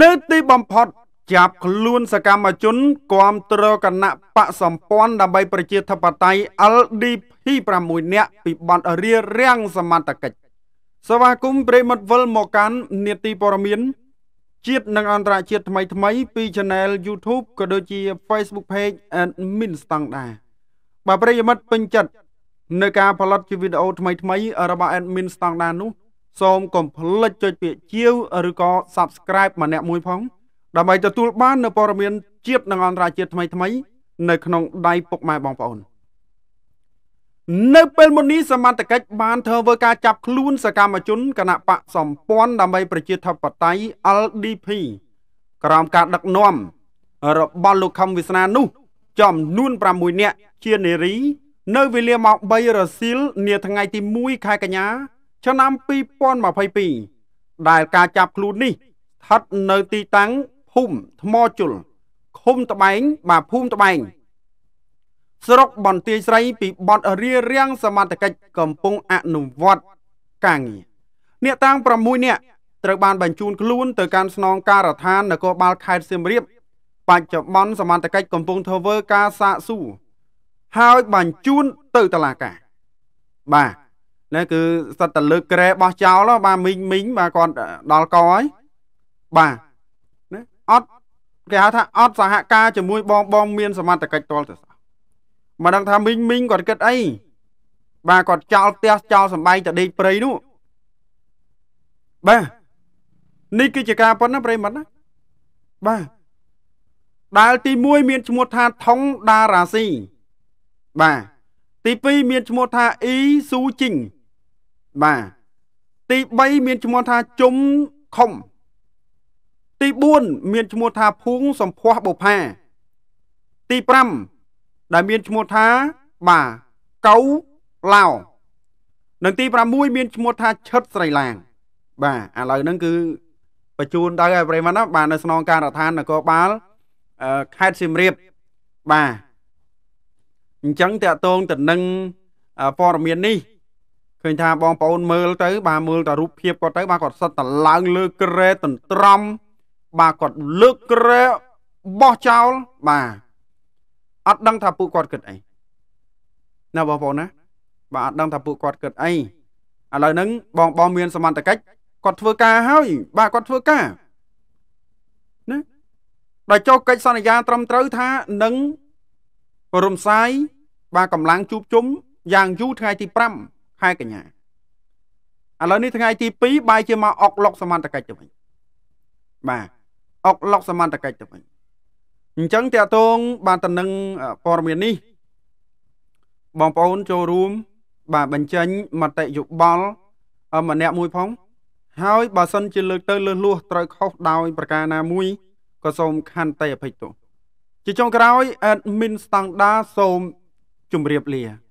នៅទីបំផុតចាប់ខ្លួនសកម្មជនគាំទ្រគណៈបកសម្ព័ន្ធដើម្បីប្រជាធិបតេយ្យ LDP 6នាក់ពីបទរៀបរៀងសមត្ថកិច្ចសវាគមន៍ប្រិមិត្តវិលមកកាន់នេតិព័រមានជាតិនិងអន្តរជាតិថ្មីថ្មីពី Channel YouTube ក៏ដូចជា Facebook Page Admin ស្តង់ដាបាទប្រិយមិត្តពេញចិត្តនៅការផលិតជាវីដេអូថ្មីថ្មីរបស់ Admin ស្តង់ដានោះ សូមកុំភ្លេចចុចពាក្យជាវឬក៏ Subscribe ម្នាក់មួយផងដើម្បីទទួលបាននូវព័ត៌មានជាតិនិងអន្តរជាតិថ្មីថ្មីនៅក្នុងដៃពុកម៉ែបងប្អូននៅពេលមុននេះសមត្ថកិច្ចបានធ្វើធ្វើការចាប់ខ្លួនសកម្មជនគណៈបកសម្ព័ន្ធដើម្បីប្រជាធិបតេយ្យ LDP ក្រោមការដឹកនាំរបស់លោកខំវិស្នានោះចំនួន6នាក់ជានារី នៅវេលាម៉ោង3រសៀលនាថ្ងៃទី1ខែកញ្ញា ឆ្នាំ2022ដែលការចាប់ខ្លួននេះស្ថិតនៅទីតាំងភូមិថ្មជុលឃុំត្បែងបាទភូមិត្បែងស្រុកបន្ទាយស្រីពីបទរៀបរៀងសមត្ថកិច្ចកំពុងអនុវត្តការងារអ្នកតាំង6នាក់ត្រូវបានបញ្ជូនខ្លួនទៅកាន់ស្នងការដ្ឋាននគរបាលខេត្តសៀមរាបបច្ចុប្បន្នសមត្ថកិច្ចកំពុងធ្វើការសាកសួរហើយបញ្ជូនទៅតុលាការបាទ នេះគឺសិតតលើកក្រែបោះចោលបាទមីងមីងបាទគាត់ដល់កហើយបាទណាអត់គេហៅថាអត់សហការជាមួយបងបងមានសមត្ថកិច្ចតលទៅមិនដឹងថាមីងមីងគាត់គិតអីបាទគាត់ចោលផ្ទះចោលសំបែងទៅដេកព្រៃនោះបាទនេះគឺជាការប៉ុណ្ណាប្រិមត្តណាបាទដែលទី1មានឈ្មោះថាថងដារ៉ាស៊ីបាទទី2មានឈ្មោះថាអ៊ីស៊ូជីង បាទទី3មានឈ្មោះថាជុំខុំទី4មានឈ្មោះថាភូងសំភ័សបុផាទី5ដែលមានឈ្មោះថាបាទកៅឡៅនិងទី6មានឈ្មោះថាឈិតស្រីឡាង បាទឥឡូវហ្នឹងគឺបញ្ជូនទៅឲ្យប្រិមត្តណាបាទនៅស្នងការដ្ឋាននគរបាលខេត្តសៀមរាបបាទអញ្ចឹងតកតងទៅនឹងព័ត៌មាននេះ ឃើញថាបងប្អូនមើលទៅបាទមើលតែរូបភាពគាត់ទៅបាទគាត់សិតតឡើងលើក្រែតន្ត្រំ បាទគាត់លើកក្រែបោះចោលបាទអត់ដឹងថាពួកគាត់គិតអីណាបងប្អូនណាបាទអត់ដឹងថាពួកគាត់គិតអីឥឡូវហ្នឹងបងបងមានសមត្ថកិច្ចគាត់ធ្វើការហើយបាទគាត់ធ្វើការណាដោយចុះកិច្ចសន្យាត្រឹមត្រូវថានឹងរំសាយបាទកម្លាំងជួបជុំយ៉ាងយូរថ្ងៃទី5 ខែកញ្ញាឥឡូវនេះថ្ងៃទី2បាយជាមកអុកឡុកសមត្ថកិច្ចទៅវិញបាទអុកឡុកសមត្ថកិច្ចទៅវិញអញ្ចឹងតកតងបានតំណឹងព័ត៌មាននេះបងប្អូនចូលរួម បាទបញ្ចេញមតិយោបល់ម្នាក់មួយផងហើយបើសិនជាលើកទៅលើសលួសត្រូវខុសដោយប្រការណាមួយក៏សូមខន្តីអភ័យទោសជាចុងក្រោយ admin standard សូមជម្រាបលា